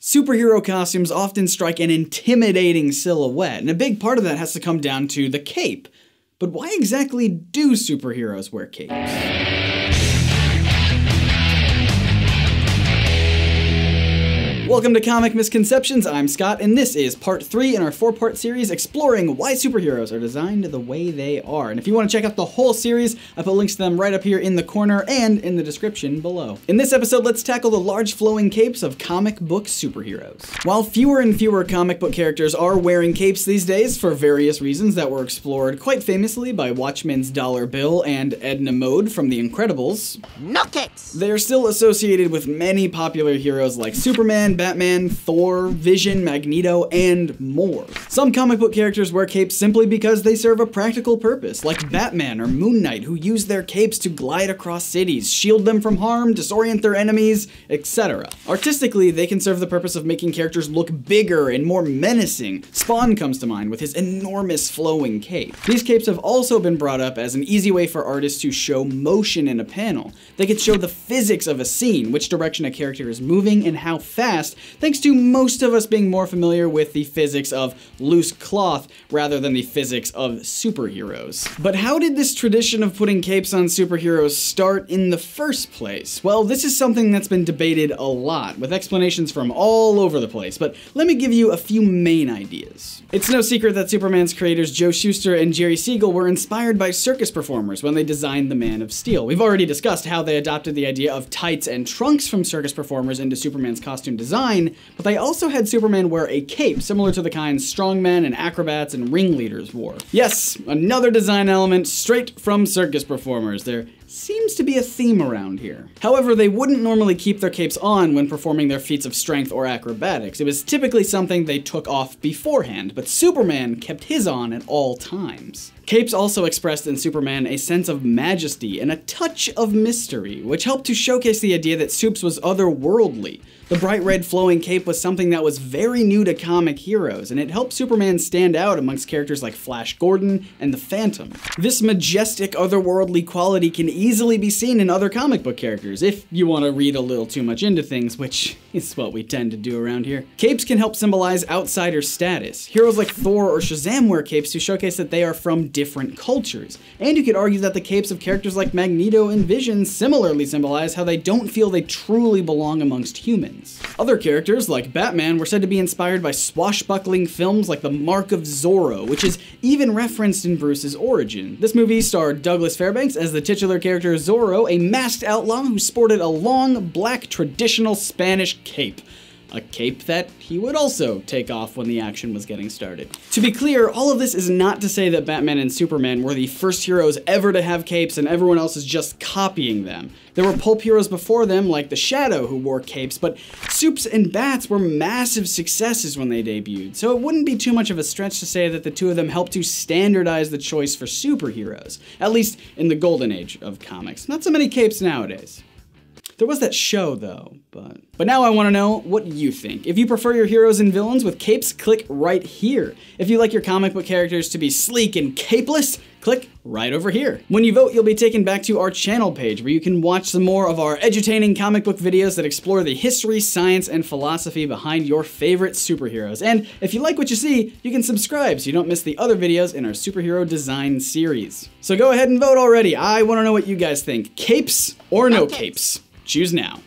Superhero costumes often strike an intimidating silhouette, and a big part of that has to come down to the cape. But why exactly do superheroes wear capes? Welcome to Comic Misconceptions, I'm Scott, and this is part 3 in our 4-part series exploring why superheroes are designed the way they are. And if you want to check out the whole series, I put links to them right up here in the corner and in the description below. In this episode, let's tackle the large flowing capes of comic book superheroes. While fewer and fewer comic book characters are wearing capes these days for various reasons that were explored quite famously by Watchmen's Dollar Bill and Edna Mode from The Incredibles, no capes! They are still associated with many popular heroes like Superman, Batman, Thor, Vision, Magneto, and more. Some comic book characters wear capes simply because they serve a practical purpose, like Batman or Moon Knight, who use their capes to glide across cities, shield them from harm, disorient their enemies, etc. Artistically, they can serve the purpose of making characters look bigger and more menacing. Spawn comes to mind with his enormous flowing cape. These capes have also been brought up as an easy way for artists to show motion in a panel. They could show the physics of a scene, which direction a character is moving and how fast thanks to most of us being more familiar with the physics of loose cloth rather than the physics of superheroes. But how did this tradition of putting capes on superheroes start in the first place? Well, this is something that's been debated a lot, with explanations from all over the place, but let me give you a few main ideas. It's no secret that Superman's creators Joe Shuster and Jerry Siegel were inspired by circus performers when they designed the Man of Steel. We've already discussed how they adopted the idea of tights and trunks from circus performers into Superman's costume design, design, but they also had Superman wear a cape similar to the kind strongmen and acrobats and ringleaders wore. Yes, another design element straight from circus performers. There seems to be a theme around here. However, they wouldn't normally keep their capes on when performing their feats of strength or acrobatics. It was typically something they took off beforehand, but Superman kept his on at all times. Capes also expressed in Superman a sense of majesty and a touch of mystery, which helped to showcase the idea that Supes was otherworldly. The bright red flowing cape was something that was very new to comic heroes, and it helped Superman stand out amongst characters like Flash Gordon and the Phantom. This majestic otherworldly quality can easily be seen in other comic book characters, if you want to read a little too much into things, which is what we tend to do around here. Capes can help symbolize outsider status. Heroes like Thor or Shazam wear capes to showcase that they are from different cultures. And you could argue that the capes of characters like Magneto and Vision similarly symbolize how they don't feel they truly belong amongst humans. Other characters, like Batman, were said to be inspired by swashbuckling films like The Mark of Zorro, which is even referenced in Bruce's origin. This movie starred Douglas Fairbanks as the titular character Zorro, a masked outlaw who sported a long, black, traditional Spanish cape a cape that he would also take off when the action was getting started. To be clear, all of this is not to say that Batman and Superman were the first heroes ever to have capes and everyone else is just copying them. There were pulp heroes before them, like the Shadow, who wore capes, but Supes and Bats were massive successes when they debuted, so it wouldn't be too much of a stretch to say that the two of them helped to standardize the choice for superheroes, at least in the golden age of comics. Not so many capes nowadays. There was that show though, but... But now I want to know what you think. If you prefer your heroes and villains with capes, click right here. If you like your comic book characters to be sleek and capeless, click right over here. When you vote, you'll be taken back to our channel page where you can watch some more of our edutaining comic book videos that explore the history, science, and philosophy behind your favorite superheroes. And if you like what you see, you can subscribe so you don't miss the other videos in our superhero design series. So go ahead and vote already. I want to know what you guys think. Capes or no, uh, capes? capes? Choose now.